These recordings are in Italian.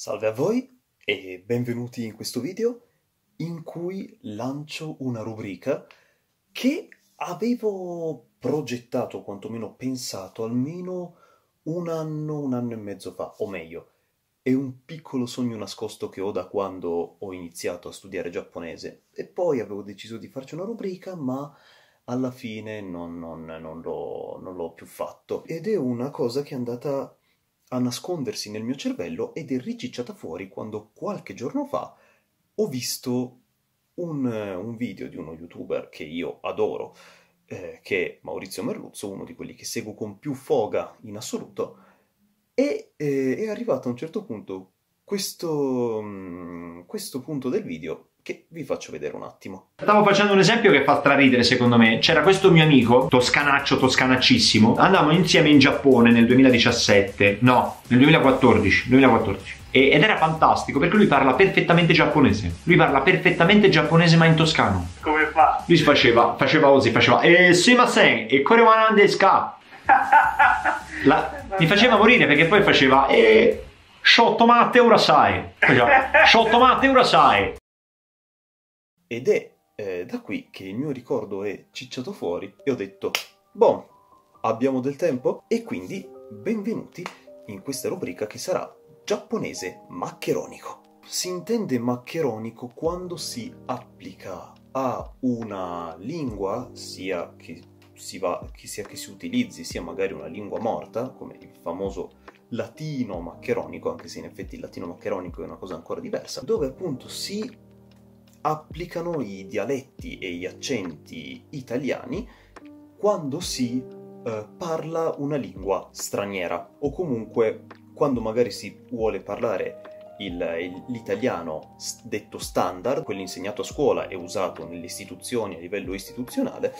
Salve a voi e benvenuti in questo video in cui lancio una rubrica che avevo progettato, quantomeno pensato, almeno un anno, un anno e mezzo fa, o meglio, è un piccolo sogno nascosto che ho da quando ho iniziato a studiare giapponese e poi avevo deciso di farci una rubrica, ma alla fine non, non, non, l'ho, non l'ho più fatto. Ed è una cosa che è andata a nascondersi nel mio cervello ed è ricicciata fuori quando qualche giorno fa ho visto un, un video di uno youtuber che io adoro, eh, che è Maurizio Merluzzo, uno di quelli che seguo con più foga in assoluto, e eh, è arrivato a un certo punto questo, mm, questo punto del video che vi faccio vedere un attimo. Stavo facendo un esempio che fa straridere secondo me. C'era questo mio amico, toscanaccio, toscanaccissimo. Andavamo insieme in Giappone nel 2017, no, nel 2014, 2014. ed era fantastico perché lui parla perfettamente giapponese. Lui parla perfettamente giapponese ma in toscano. Come fa? Lui faceva, faceva così, faceva eh, suimasen, e korewanan desu ka? La, mi faceva morire perché poi faceva eh, shottomate urasai. Faceva shottomate urasai. Ed è eh, da qui che il mio ricordo è cicciato fuori e ho detto, boh, abbiamo del tempo? E quindi benvenuti in questa rubrica che sarà giapponese maccheronico. Si intende maccheronico quando si applica a una lingua, sia che si, va, che sia che si utilizzi, sia magari una lingua morta, come il famoso latino maccheronico, anche se in effetti il latino maccheronico è una cosa ancora diversa, dove appunto si applicano i dialetti e gli accenti italiani quando si eh, parla una lingua straniera o comunque quando magari si vuole parlare il, l'italiano detto standard, quello insegnato a scuola e usato nelle istituzioni a livello istituzionale,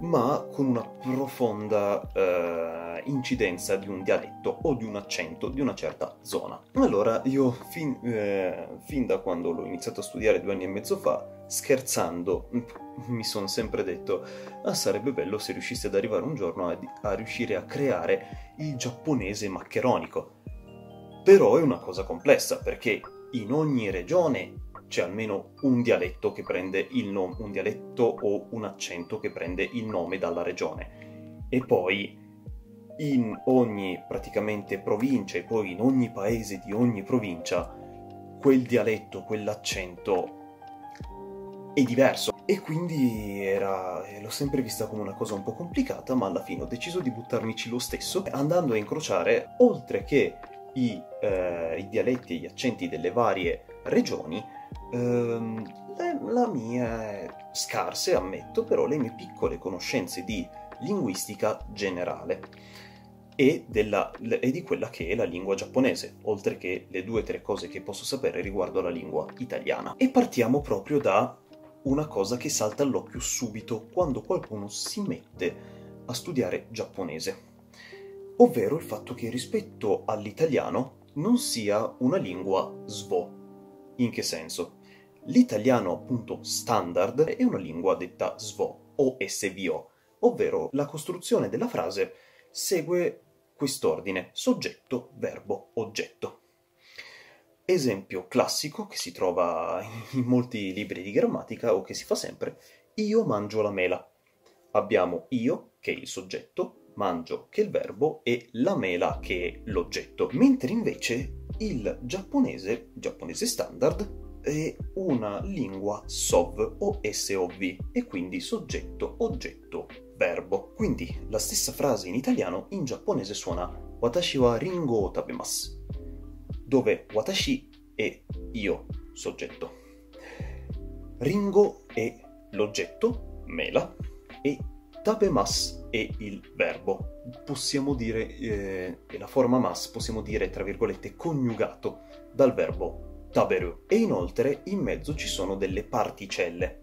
ma con una profonda eh, incidenza di un dialetto o di un accento di una certa zona. Allora io fin, eh, fin da quando l'ho iniziato a studiare due anni e mezzo fa, scherzando, mi sono sempre detto, ah, sarebbe bello se riuscissi ad arrivare un giorno a, a riuscire a creare il giapponese maccheronico però è una cosa complessa perché in ogni regione c'è almeno un dialetto che prende il nome, un dialetto o un accento che prende il nome dalla regione. E poi in ogni praticamente provincia e poi in ogni paese di ogni provincia quel dialetto, quell'accento è diverso. E quindi era, l'ho sempre vista come una cosa un po' complicata, ma alla fine ho deciso di buttarmici lo stesso, andando a incrociare, oltre che i, eh, i dialetti e gli accenti delle varie regioni, ehm, le, la mia scarse, ammetto, però le mie piccole conoscenze di linguistica generale e, della, e, di quella che è la lingua giapponese, oltre che le due o tre cose che posso sapere riguardo alla lingua italiana. E partiamo proprio da una cosa che salta all'occhio subito quando qualcuno si mette a studiare giapponese ovvero il fatto che rispetto all'italiano non sia una lingua svo. In che senso? L'italiano appunto standard è una lingua detta svo o SVO, ovvero la costruzione della frase segue quest'ordine soggetto, verbo, oggetto. Esempio classico che si trova in molti libri di grammatica o che si fa sempre, io mangio la mela. Abbiamo io, che è il soggetto, mangio che il verbo e la mela che è l'oggetto. Mentre invece il giapponese, giapponese standard, è una lingua SOV o SOV e quindi soggetto, oggetto, verbo. Quindi la stessa frase in italiano in giapponese suona Watashi wa ringo o tabemasu, dove watashi è io, soggetto. Ringo è l'oggetto, mela, e tabemas è il verbo. Possiamo dire, eh, la forma mas possiamo dire, tra virgolette, coniugato dal verbo taberu. E inoltre in mezzo ci sono delle particelle,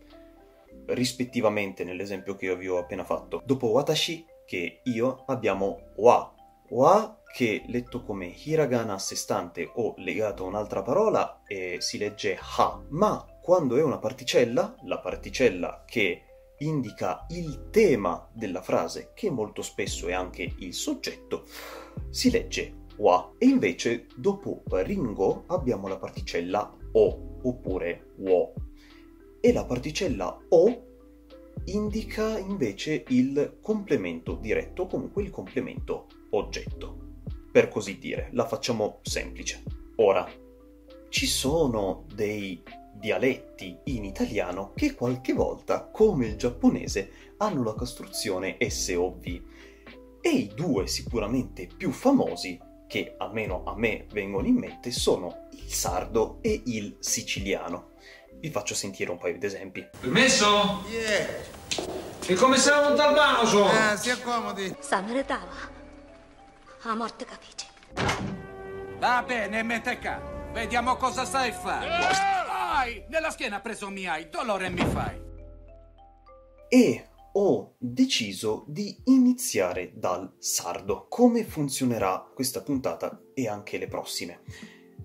rispettivamente nell'esempio che io vi ho appena fatto. Dopo watashi, che io, abbiamo wa. Wa che letto come hiragana a sé stante o legato a un'altra parola eh, si legge ha, ma quando è una particella, la particella che indica il tema della frase, che molto spesso è anche il soggetto, si legge wa. E invece dopo ringo abbiamo la particella o oppure wo. E la particella o indica invece il complemento diretto, comunque il complemento oggetto. Per così dire, la facciamo semplice. Ora, ci sono dei dialetti in italiano che qualche volta, come il giapponese, hanno la costruzione SOV. E i due sicuramente più famosi, che almeno a me vengono in mente, sono il sardo e il siciliano. Vi faccio sentire un paio di esempi. Permesso? Yeah. E come siamo Montalbano sono? Eh, si accomodi. Sa meritava. A morte capisci. Va bene, mette qua. Vediamo cosa sai fare. Ai, nella schiena preso mi hai, dolore mi fai. E ho deciso di iniziare dal sardo. Come funzionerà questa puntata e anche le prossime?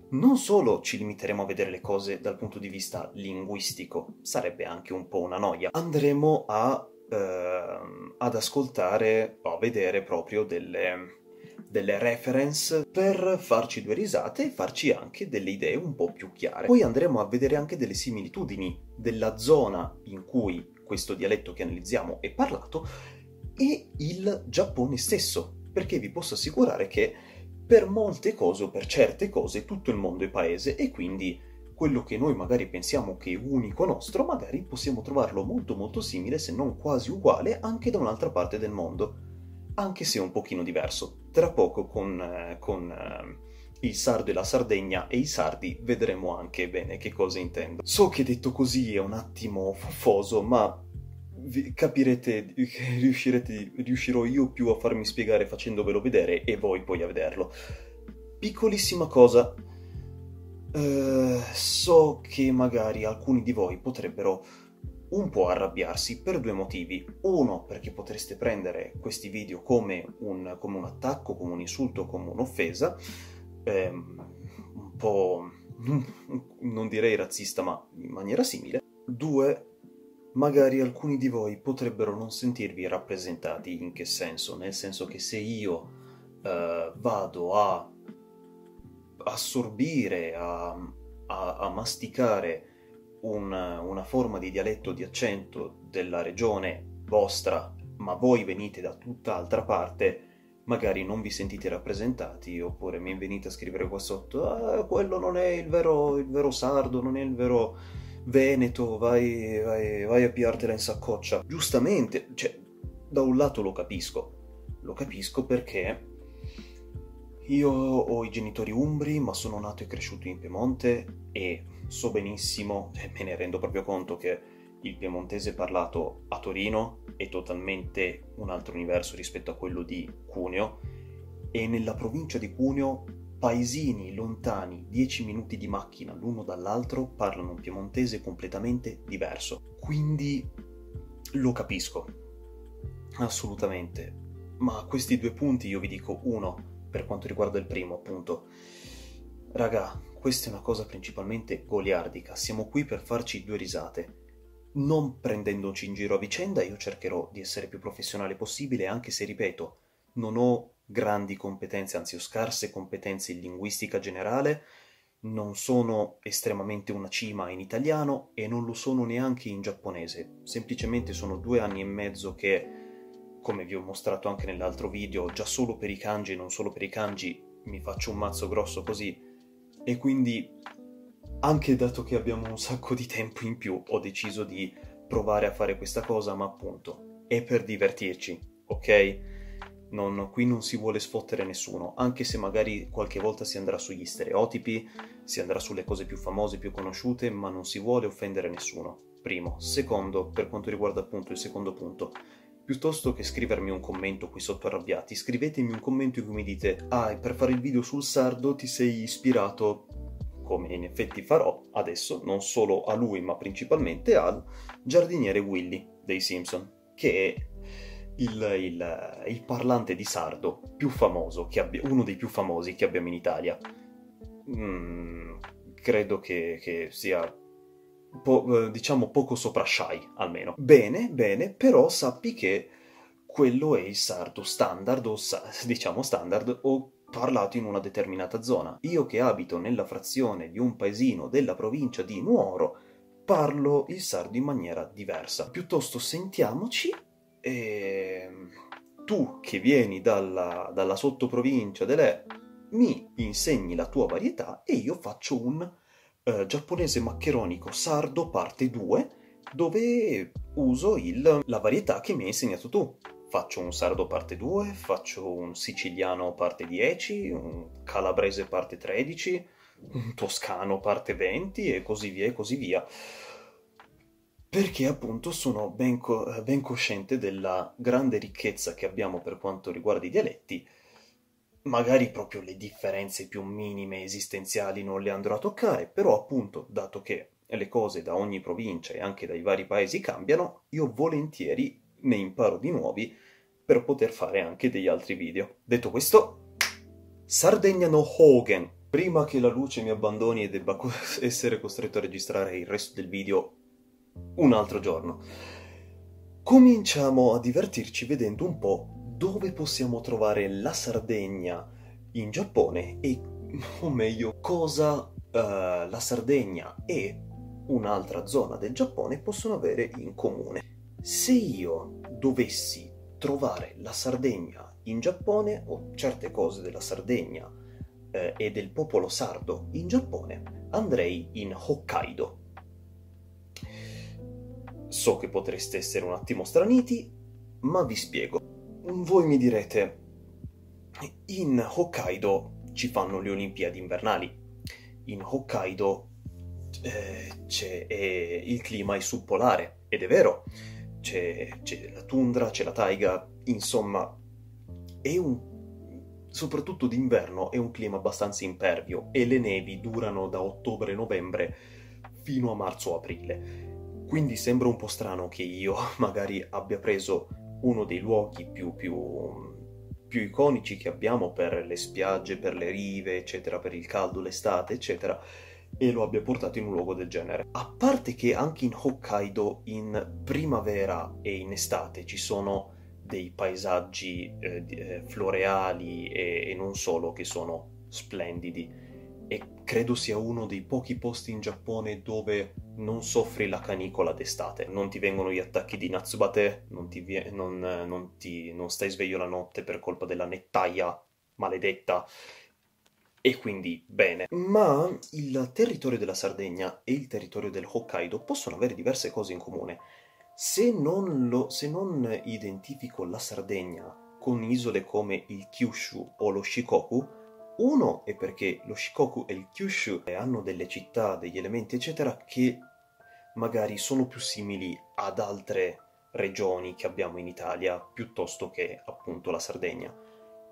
Non solo ci limiteremo a vedere le cose dal punto di vista linguistico, sarebbe anche un po' una noia, andremo a, ehm, ad ascoltare o a vedere proprio delle, delle reference per farci due risate e farci anche delle idee un po' più chiare. Poi andremo a vedere anche delle similitudini della zona in cui questo dialetto che analizziamo è parlato e il Giappone stesso, perché vi posso assicurare che per molte cose o per certe cose tutto il mondo è paese e quindi quello che noi magari pensiamo che è unico nostro, magari possiamo trovarlo molto molto simile, se non quasi uguale, anche da un'altra parte del mondo, anche se un pochino diverso. Tra poco con, eh, con eh, il sardo e la Sardegna e i sardi vedremo anche bene che cosa intendo. So che detto così è un attimo fuffoso, ma capirete riuscirete, riuscirò io più a farmi spiegare facendovelo vedere e voi poi a vederlo. Piccolissima cosa. Eh, so che magari alcuni di voi potrebbero un po' arrabbiarsi per due motivi. Uno, perché potreste prendere questi video come un, come un attacco, come un insulto, come un'offesa, ehm, un po' non direi razzista, ma in maniera simile. Due, magari alcuni di voi potrebbero non sentirvi rappresentati in che senso? Nel senso che se io eh, vado a assorbire, a, a, a masticare un- una forma di dialetto di accento della regione vostra, ma voi venite da tutt'altra parte, magari non vi sentite rappresentati, oppure mi venite a scrivere qua sotto, ah, quello non è il vero, il vero sardo, non è il vero veneto, vai, vai, vai a piartela in saccoccia. Giustamente, cioè, da un lato lo capisco, lo capisco perché io ho i genitori umbri, ma sono nato e cresciuto in Piemonte e so benissimo, e me ne rendo proprio conto che il piemontese parlato a Torino è totalmente un altro universo rispetto a quello di Cuneo e nella provincia di Cuneo paesini lontani 10 minuti di macchina l'uno dall'altro parlano un piemontese completamente diverso. Quindi lo capisco, assolutamente. Ma questi due punti io vi dico uno per quanto riguarda il primo, appunto. Raga, questa è una cosa principalmente goliardica, siamo qui per farci due risate. Non prendendoci in giro a vicenda, io cercherò di essere più professionale possibile, anche se, ripeto, non ho grandi competenze, anzi ho scarse competenze in linguistica generale, non sono estremamente una cima in italiano e non lo sono neanche in giapponese, semplicemente sono due anni e mezzo che, come vi ho mostrato anche nell'altro video, già solo per i kanji e non solo per i kanji mi faccio un mazzo grosso così e quindi anche dato che abbiamo un sacco di tempo in più ho deciso di provare a fare questa cosa, ma appunto è per divertirci, ok? Non- qui non si vuole sfottere nessuno, anche se magari qualche volta si andrà sugli stereotipi, si andrà sulle cose più famose, più conosciute, ma non si vuole offendere nessuno. Primo. Secondo, per quanto riguarda appunto il secondo punto, piuttosto che scrivermi un commento qui sotto arrabbiati, scrivetemi un commento in cui mi dite Ah, per fare il video sul sardo ti sei ispirato, come in effetti farò adesso, non solo a lui, ma principalmente al giardiniere Willy dei Simpson, che è il, il- il parlante di sardo più famoso, abbia- uno dei più famosi che abbiamo in Italia. Mm, credo che, che sia, po- eh, diciamo, poco sopra shy, almeno. Bene, bene, però sappi che quello è il sardo standard, o sa- diciamo standard, o parlato in una determinata zona. Io che abito nella frazione di un paesino della provincia di Nuoro, parlo il sardo in maniera diversa. Piuttosto sentiamoci e tu che vieni dalla, dalla sottoprovincia dell'E mi insegni la tua varietà e io faccio un eh, giapponese maccheronico sardo parte 2 dove uso il, la varietà che mi hai insegnato tu. Faccio un sardo parte 2, faccio un siciliano parte 10, un calabrese parte 13, un toscano parte 20 e così via e così via. Perché appunto sono ben, co- ben cosciente della grande ricchezza che abbiamo per quanto riguarda i dialetti. Magari proprio le differenze più minime esistenziali non le andrò a toccare, però appunto, dato che le cose da ogni provincia e anche dai vari paesi cambiano, io volentieri ne imparo di nuovi per poter fare anche degli altri video. Detto questo, Sardegna no Hogan. Prima che la luce mi abbandoni e debba essere costretto a registrare il resto del video un altro giorno, cominciamo a divertirci vedendo un po' dove possiamo trovare la Sardegna in Giappone e, o meglio, cosa uh, la Sardegna e un'altra zona del Giappone possono avere in comune. Se io dovessi trovare la Sardegna in Giappone o certe cose della Sardegna eh, e del popolo sardo in Giappone, andrei in Hokkaido. So che potreste essere un attimo straniti, ma vi spiego. Voi mi direte, in Hokkaido ci fanno le Olimpiadi invernali. In Hokkaido eh, eh, il clima è subpolare, ed è vero, c'è, c'è la tundra, c'è la taiga, insomma, è un soprattutto d'inverno è un clima abbastanza impervio e le nevi durano da ottobre-novembre fino a marzo-aprile. Quindi sembra un po' strano che io magari abbia preso uno dei luoghi più, più, più iconici che abbiamo per le spiagge, per le rive, eccetera, per il caldo, l'estate, eccetera, e lo abbia portato in un luogo del genere. A parte che anche in Hokkaido in primavera e in estate ci sono dei paesaggi eh, eh, floreali e, e non solo che sono splendidi e credo sia uno dei pochi posti in Giappone dove non soffri la canicola d'estate, non ti vengono gli attacchi di Natsubate, non, ti vie- non, non, ti, non stai sveglio la notte per colpa della nettaia maledetta e quindi bene. Ma il territorio della Sardegna e il territorio del Hokkaido possono avere diverse cose in comune. Se non, lo, se non identifico la Sardegna con isole come il Kyushu o lo Shikoku, uno è perché lo Shikoku e il Kyushu hanno delle città, degli elementi, eccetera, che magari sono più simili ad altre regioni che abbiamo in Italia piuttosto che appunto la Sardegna.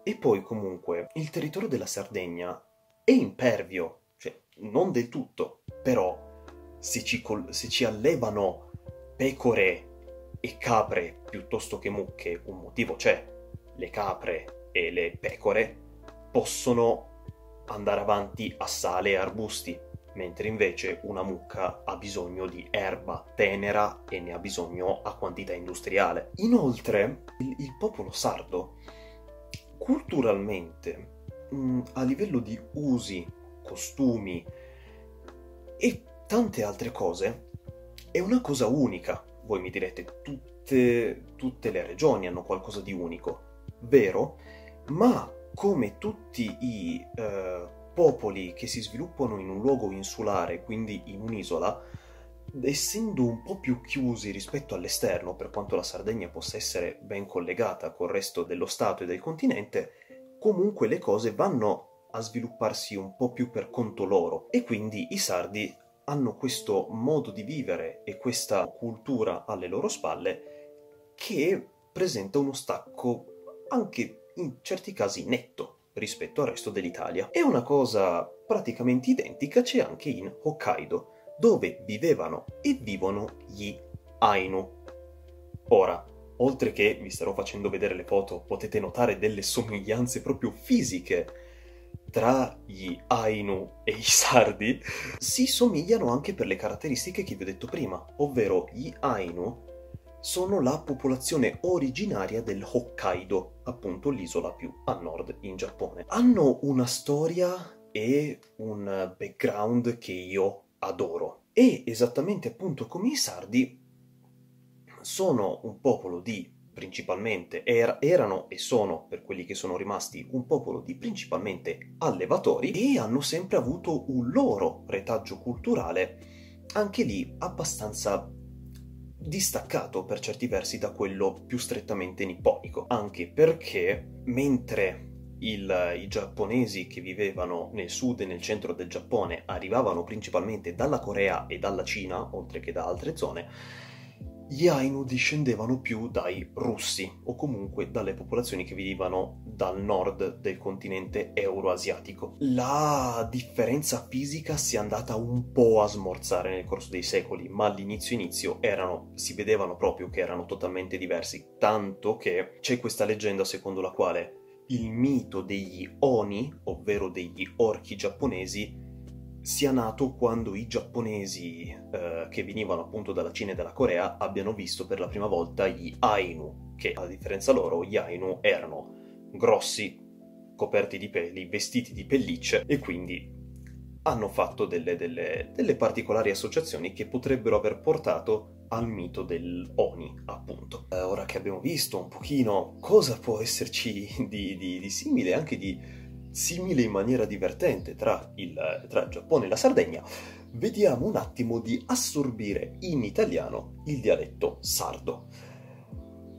E poi comunque il territorio della Sardegna è impervio, cioè non del tutto, però se ci, col- se ci allevano pecore e capre piuttosto che mucche, un motivo c'è. Le capre e le pecore possono andare avanti a sale e arbusti, mentre invece una mucca ha bisogno di erba tenera e ne ha bisogno a quantità industriale. Inoltre, il, il popolo sardo, culturalmente, mh, a livello di usi, costumi e tante altre cose, è una cosa unica. Voi mi direte, tutte, tutte le regioni hanno qualcosa di unico, vero? Ma come tutti i eh, popoli che si sviluppano in un luogo insulare, quindi in un'isola, essendo un po' più chiusi rispetto all'esterno, per quanto la Sardegna possa essere ben collegata col resto dello Stato e del continente, comunque le cose vanno a svilupparsi un po' più per conto loro. E quindi i sardi hanno questo modo di vivere e questa cultura alle loro spalle che presenta uno stacco anche in certi casi netto rispetto al resto dell'Italia. E una cosa praticamente identica c'è anche in Hokkaido, dove vivevano e vivono gli Ainu. Ora, oltre che vi starò facendo vedere le foto, potete notare delle somiglianze proprio fisiche tra gli Ainu e i Sardi si somigliano anche per le caratteristiche che vi ho detto prima, ovvero gli Ainu sono la popolazione originaria del Hokkaido, appunto l'isola più a nord in Giappone. Hanno una storia e un background che io adoro. E esattamente appunto come i sardi sono un popolo di principalmente er- erano e sono, per quelli che sono rimasti, un popolo di principalmente allevatori e hanno sempre avuto un loro retaggio culturale, anche lì abbastanza distaccato per certi versi da quello più strettamente nipponico, anche perché mentre il, i giapponesi che vivevano nel sud e nel centro del Giappone arrivavano principalmente dalla Corea e dalla Cina, oltre che da altre zone, gli Ainu discendevano più dai russi o comunque dalle popolazioni che vivevano dal nord del continente euroasiatico. La differenza fisica si è andata un po' a smorzare nel corso dei secoli, ma all'inizio inizio erano, si vedevano proprio che erano totalmente diversi, tanto che c'è questa leggenda secondo la quale il mito degli Oni, ovvero degli orchi giapponesi, sia nato quando i giapponesi eh, che venivano appunto dalla Cina e dalla Corea abbiano visto per la prima volta gli Ainu, che a differenza loro gli Ainu erano grossi, coperti di peli, vestiti di pellicce e quindi hanno fatto delle, delle, delle particolari associazioni che potrebbero aver portato al mito del Oni, appunto. Eh, ora che abbiamo visto un pochino cosa può esserci di, di, di simile, anche di simile in maniera divertente tra il, tra Giappone e la Sardegna, vediamo un attimo di assorbire in italiano il dialetto sardo.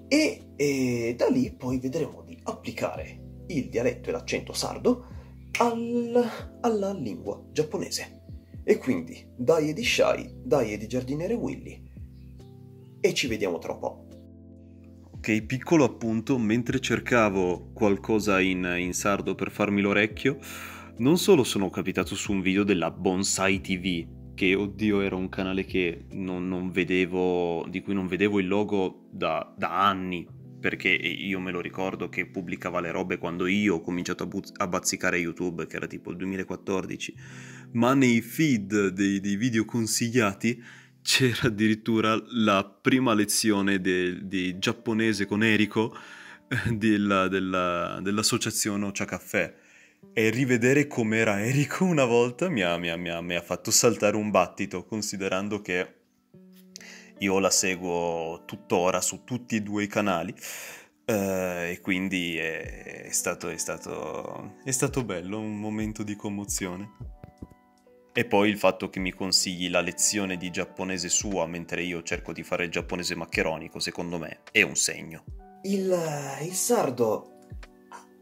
E, e, da lì poi vedremo di applicare il dialetto e l'accento sardo al, alla lingua giapponese. E quindi dai di Shai, dai di giardiniere Willy. E ci vediamo tra un po' che piccolo appunto, mentre cercavo qualcosa in, in sardo per farmi l'orecchio, non solo sono capitato su un video della Bonsai TV, che oddio era un canale che non, non vedevo, di cui non vedevo il logo da, da, anni, perché io me lo ricordo che pubblicava le robe quando io ho cominciato a, buzz- a bazzicare YouTube, che era tipo il 2014, ma nei feed dei, dei video consigliati c'era addirittura la prima lezione di giapponese con Eriko eh, della, della, dell'associazione Ocha Caffè e rivedere com'era Eriko una volta mi ha, mi, ha, mi, ha, mi ha, fatto saltare un battito considerando che io la seguo tuttora su tutti e due i canali eh, e quindi è, è, stato, è, stato, è stato bello, un momento di commozione. E poi il fatto che mi consigli la lezione di giapponese sua mentre io cerco di fare il giapponese maccheronico, secondo me, è un segno. Il, il sardo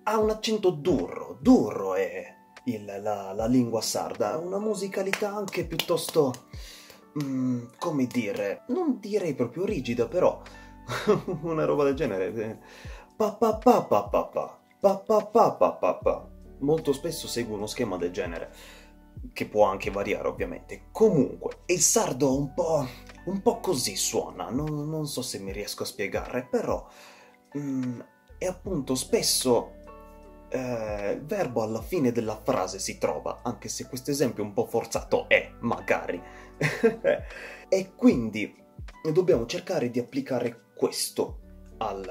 ha un accento durro, durro è il, la, la, lingua sarda, ha una musicalità anche piuttosto... Mm, come dire, non direi proprio rigida, però una roba del genere. Eh. Pa pa pa pa pa pa, pa pa pa pa pa pa. Molto spesso seguo uno schema del genere che può anche variare ovviamente. Comunque, il sardo un po', un po così suona, non, non, so se mi riesco a spiegare, però mm, è appunto spesso eh, il verbo alla fine della frase si trova, anche se questo esempio un po' forzato è, magari. e quindi dobbiamo cercare di applicare questo al,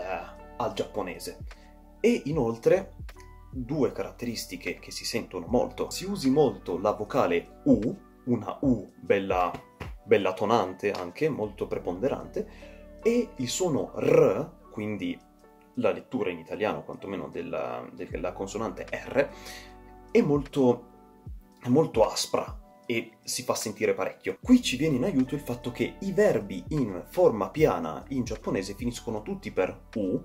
al giapponese. E inoltre due caratteristiche che si sentono molto. Si usi molto la vocale U, una U bella, bella tonante anche, molto preponderante, e il suono R, quindi la lettura in italiano quantomeno della, della consonante R, è molto, è molto aspra e si fa sentire parecchio. Qui ci viene in aiuto il fatto che i verbi in forma piana in giapponese finiscono tutti per U,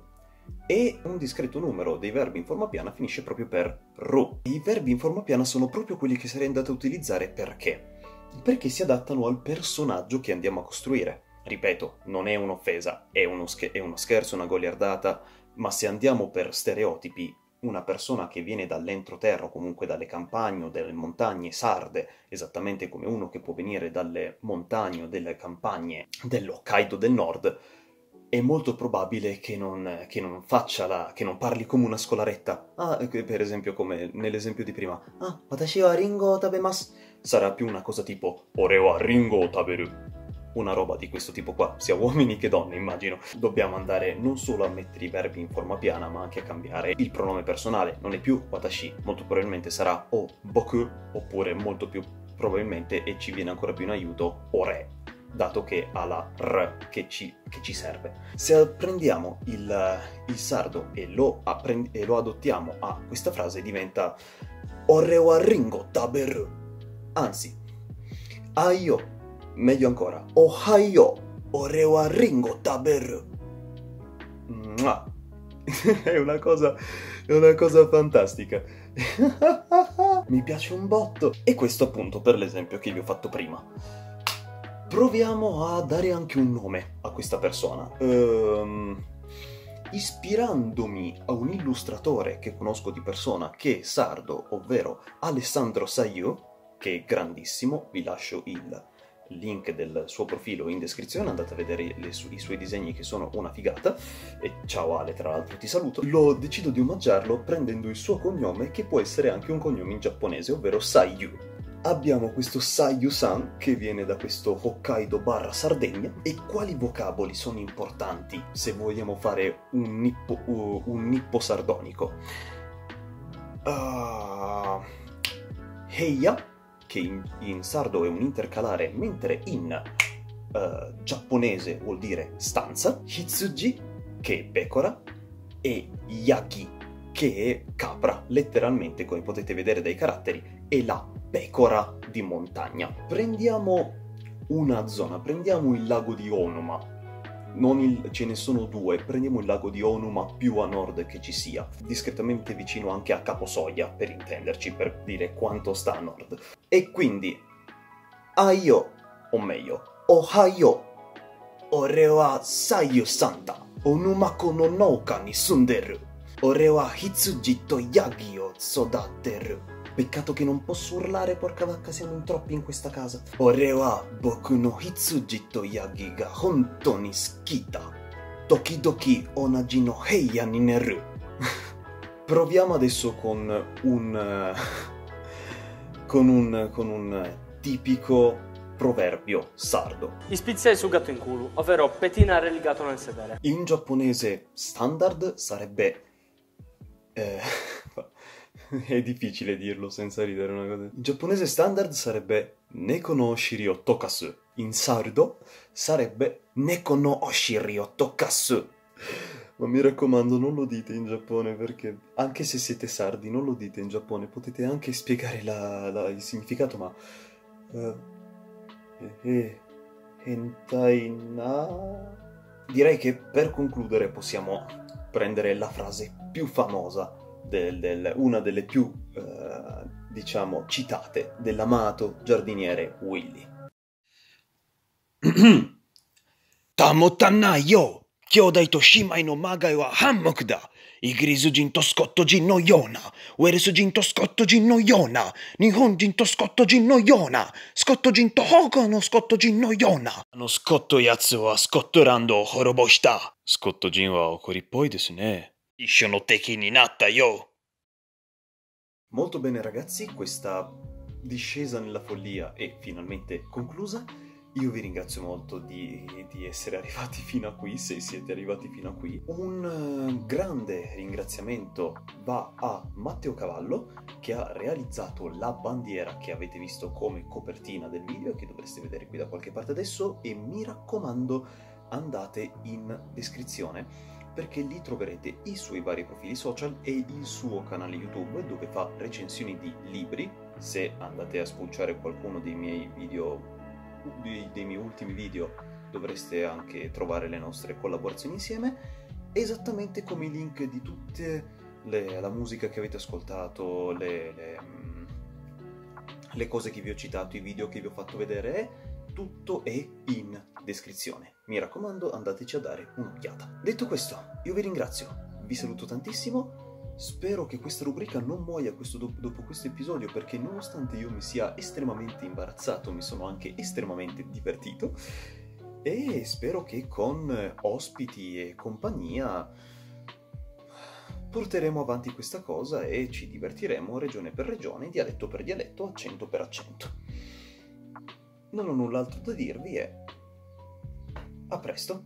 e un discreto numero dei verbi in forma piana finisce proprio per ru. I verbi in forma piana sono proprio quelli che sarei andato a utilizzare perché? Perché si adattano al personaggio che andiamo a costruire. Ripeto, non è un'offesa, è uno, sch- è uno scherzo, una goliardata, ma se andiamo per stereotipi, una persona che viene dall'entroterra o comunque dalle campagne o dalle montagne sarde, esattamente come uno che può venire dalle montagne o dalle campagne dell'Hokkaido del nord, è molto probabile che non, che non, faccia la... che non parli come una scolaretta. Ah, per esempio come nell'esempio di prima. Ah, watashi wa ringo tabemasu. Sarà più una cosa tipo Ore wa ringo taberu. una roba di questo tipo qua, sia uomini che donne immagino, dobbiamo andare non solo a mettere i verbi in forma piana ma anche a cambiare il pronome personale, non è più watashi, molto probabilmente sarà o boku oppure molto più probabilmente e ci viene ancora più in aiuto ore dato che ha la R che ci, che ci serve. Se prendiamo il, il sardo e lo, apprend- e lo adottiamo a questa frase diventa Oreo a ringo taberu. Anzi, aio, meglio ancora, Ohayo, oreo a ringo taberu. Mua. è una cosa, è una cosa fantastica. Mi piace un botto. E questo appunto per l'esempio che vi ho fatto prima. Proviamo a dare anche un nome a questa persona. Ehm, ispirandomi a un illustratore che conosco di persona che è sardo, ovvero Alessandro Sayu, che è grandissimo, vi lascio il link del suo profilo in descrizione, andate a vedere su- i suoi disegni che sono una figata. E ciao Ale, tra l'altro ti saluto. Lo decido di omaggiarlo prendendo il suo cognome, che può essere anche un cognome in giapponese, ovvero Sayu abbiamo questo Sayu-san che viene da questo Hokkaido barra Sardegna e quali vocaboli sono importanti se vogliamo fare un nippo, uh, un nippo sardonico? Uh, heia, che in, in, sardo è un intercalare, mentre in uh, giapponese vuol dire stanza, Hitsuji, che è pecora, e Yaki, che è capra, letteralmente come potete vedere dai caratteri, è la pecora di montagna. Prendiamo una zona, prendiamo il lago di Onuma. Il, ce ne sono due, prendiamo il lago di Onuma più a nord che ci sia, discretamente vicino anche a Caposoia, per intenderci, per dire quanto sta a nord. E quindi, Aio, o meglio, Ohayo, Ore wa Sayu Santa, Onumako no Nouka ni sunderu, Ore wa Hitsuji to Yagi o Sodateru. Peccato che non posso urlare, porca vacca, siamo in troppi in questa casa. Ore wa boku no hitsuji to yagi ga honto ni skita. Tokidoki onaji no heiya ni neru. Proviamo adesso con un... con un... con un tipico proverbio sardo. Ispizzai su gatto in culo, ovvero pettinare il gatto nel sedere. In giapponese standard sarebbe... Eh... È difficile dirlo senza ridere una cosa. In giapponese standard sarebbe Neko no oshiri o tokasu. In sardo sarebbe Neko no oshiri o tokasu. Ma mi raccomando, non lo dite in Giappone perché anche se siete sardi, non lo dite in Giappone. Potete anche spiegare la, la, il significato, ma. Uh, eh, hentai na. Direi che per concludere possiamo prendere la frase più famosa del, del, una delle più, eh, diciamo, citate dell'amato giardiniere Willy. Tamotannayo! chiodai Toshima e Nomagai wa Hammok da! Igrisu jin toscotto jin no yona! Ueresu jin toscotto jin no yona! Nihon jin toscotto jin no yona! Scotto jin tohogo no scotto jin no yona! No scotto yatsu wa scottorando horoboshita! Scotto jin wa okori poi desu ne. Isho no yo! Molto bene ragazzi, questa discesa nella follia è finalmente conclusa. Io vi ringrazio molto di, di, essere arrivati fino a qui, se siete arrivati fino a qui. Un eh, grande ringraziamento va a Matteo Cavallo che ha realizzato la bandiera che avete visto come copertina del video e che dovreste vedere qui da qualche parte adesso e mi raccomando andate in descrizione perché lì troverete i suoi vari profili social e il suo canale YouTube dove fa recensioni di libri. Se andate a spulciare qualcuno dei miei video, dei, dei miei ultimi video, dovreste anche trovare le nostre collaborazioni insieme, esattamente come i link di tutte le, la musica che avete ascoltato, le, le, mm, le cose che vi ho citato, i video che vi ho fatto vedere tutto è in descrizione. Mi raccomando, andateci a dare un'occhiata. Detto questo, io vi ringrazio, vi saluto tantissimo. Spero che questa rubrica non muoia questo do- dopo questo episodio perché nonostante io mi sia estremamente imbarazzato, mi sono anche estremamente divertito e spero che con ospiti e compagnia porteremo avanti questa cosa e ci divertiremo regione per regione, dialetto per dialetto, accento per accento non ho null'altro da dirvi e A presto.